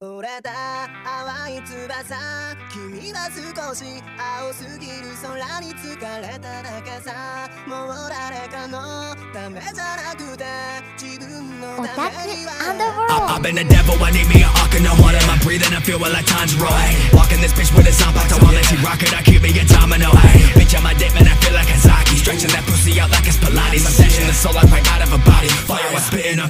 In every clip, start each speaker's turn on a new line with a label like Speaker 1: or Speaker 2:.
Speaker 1: 折れた淡い翼君は少し青すぎる空に疲れただけさもう誰かのためじゃなくて自分のためには
Speaker 2: I've been the devil, I need me a arc in the heart Am I breathing? I feel like Tanjiro ay. Walking this bitch with a sound to while she rocket I keep me a domino ay. Bitch, I'm a dick, man, I feel like Kazaki Stretching that pussy out like it's Pilates I'm snatching the soul like right out of her body Fire, I spitting, I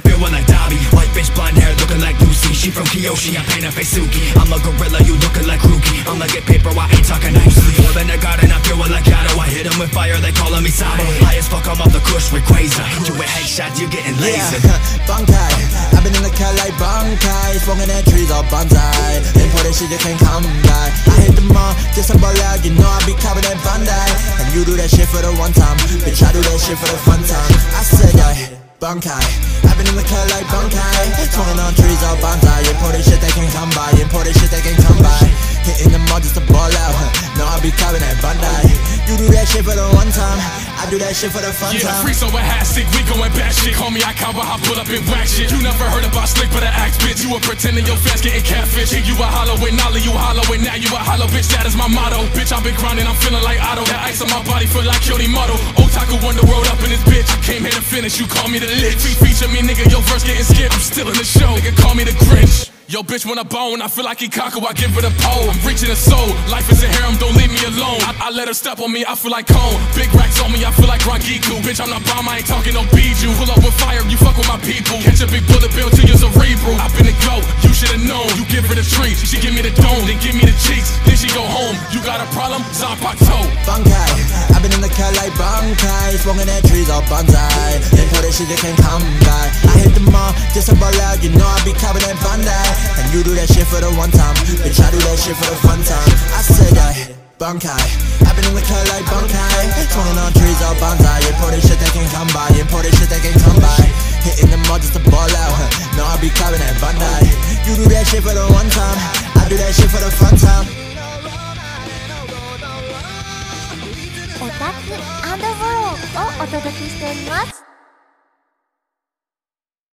Speaker 2: from Kyoshi, I paint her face Suki I'm a gorilla, you looking like Rookie I'ma get paper, I ain't talking nicely Live in the garden, I feel like Gato I hit 'em with fire, they calling me Sabo High as fuck, I'm off the kush with Quasar You with headshots, you getting lazy
Speaker 3: Yeah, Bankai. I've been in the car like Bankai. Smoking at trees all bonsai. Imported shit you can't come by. I hit the mall, just a ball out. You know I be covered that Bandai. And you do that shit for the one time. Bitch, I do that shit for the fun time. I said, yeah. Bankai. In the car like Bankai. Smoking on trees all bonsai. Imported shit they can't come by. Imported shit they can't come by. Hitting the mall just a ball out. No, I be covered that Bandai. You do that shit for the one time. I do that shit for the fun
Speaker 4: Yeah,
Speaker 3: time.
Speaker 4: free so sick, we going bad shit. Call me, I I pull up and whack shit. You never heard about slick, but I act bitch. You were pretending your fans getting catfish. You a hollow and Nolly, you hollow and now you a hollow bitch. That is my motto. Bitch, I've been grinding, I'm feeling like Otto. That ice on my body feel like Kyoto Moto. Otaku wonder finish, you call me the. Fe- Feature me, nigga, your verse getting skipped. I'm still in the show, nigga, call me the Grinch. Yo, bitch, when I bone, I feel like Ikkaku, I give it a pole. I'm reaching a soul. Life is a harem, don't leave me alone. I, I let her step on me, I feel like cone. Big racks on me, I feel like Rangiku. Bitch, I'm not bomb, I ain't talking no Biju. Pull up with fire, you fuck with my people. Catch a big bullet bill to your cerebral. I've been a go, you should've known. You give her the treat, she give me the dome, then give me the cheeks, then she go home. You got a problem? Zanpakuto.
Speaker 3: Bankai. Car like Bankai. Smoking at trees all bonsai. Imported shit you can't come by. I hit the mall, just a ball out. You know I be covered that Bandai. And you do that shit for the one time. Bitch, I do that shit for the fun time. I said, yeah. Bankai. I've been in the car like Bankai. Smoking on trees all bonsai. Imported shit they can't come by. Imported shit they can't come by. Hitting the mall just a ball out. No, I be covered that Bandai. You do that shit for the one time. I do that shit for the fun time.
Speaker 5: オタクボローをお届けしております。